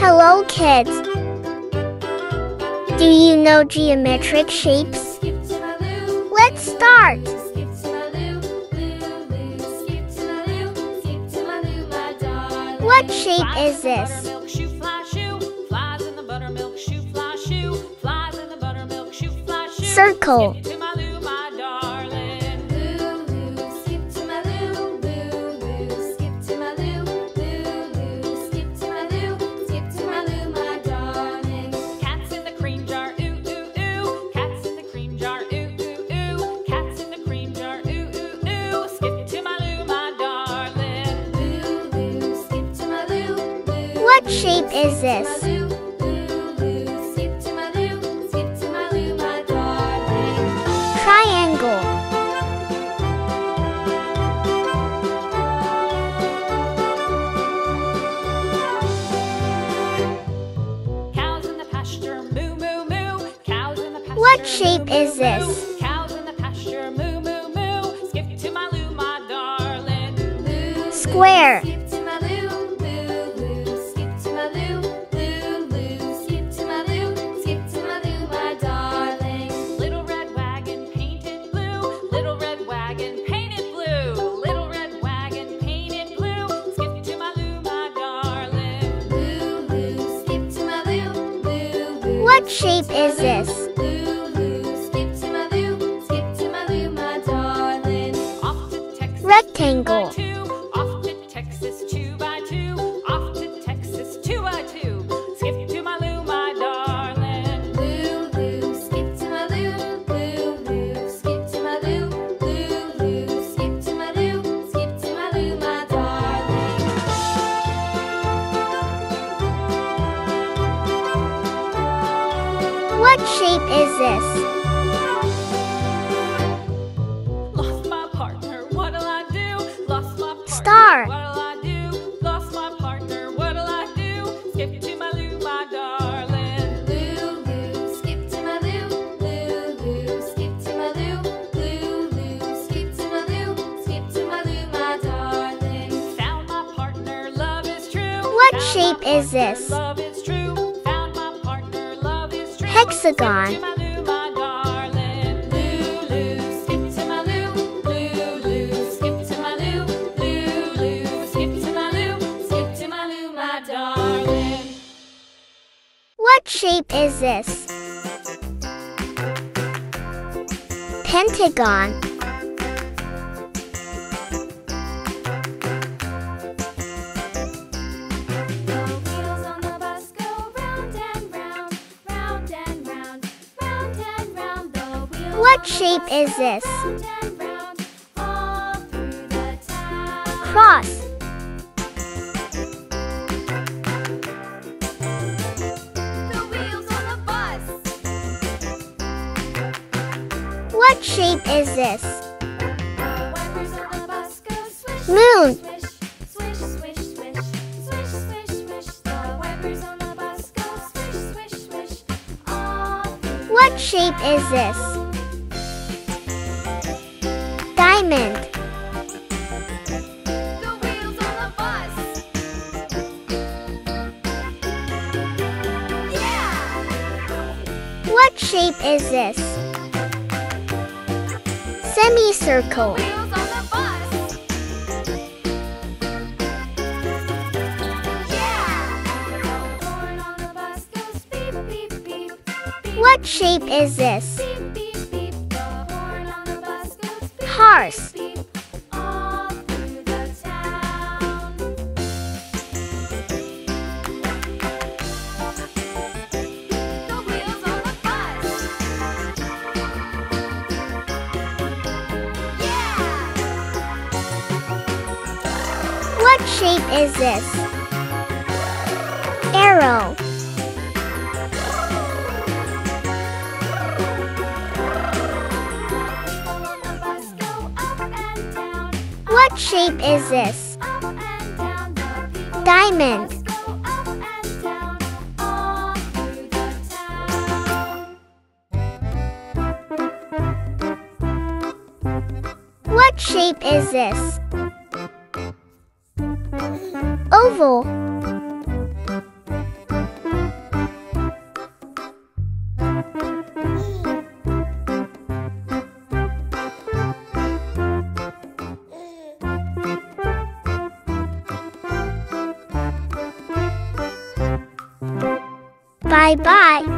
Hello, kids. Do you know geometric shapes? Let's start. What shape is this? Circle. What shape is this? Triangle. Cows in the pasture, moo moo moo. Cows in the pasture. What shape is this? Cows in the pasture, moo moo moo. Skip to my Lou, my darling. Square. What shape is this? Off to Texas. Rectangle. Shape is this? Lost my partner, what'll I do? Lost my partner, Star. what'll I do? Lost my partner, what'll I do? Skip to my Lou, my darling. Found my partner, love is true. What Found shape my is this? Hexagon. Skip to my Lou, my darling. Lou, Lou, skip to my Lou. Lou, Lou, skip to my Lou. Lou, Lou, skip to my Lou. Skip to my Lou, my darling. What shape is this? Pentagon. What shape is this? Cross. What shape is this? Moon. What shape is this? Diamond. What shape is this? Semicircle. What shape is this? Horse. What shape is this? Arrow. Shape is this? Diamond. What shape is this? Oval. Bye bye.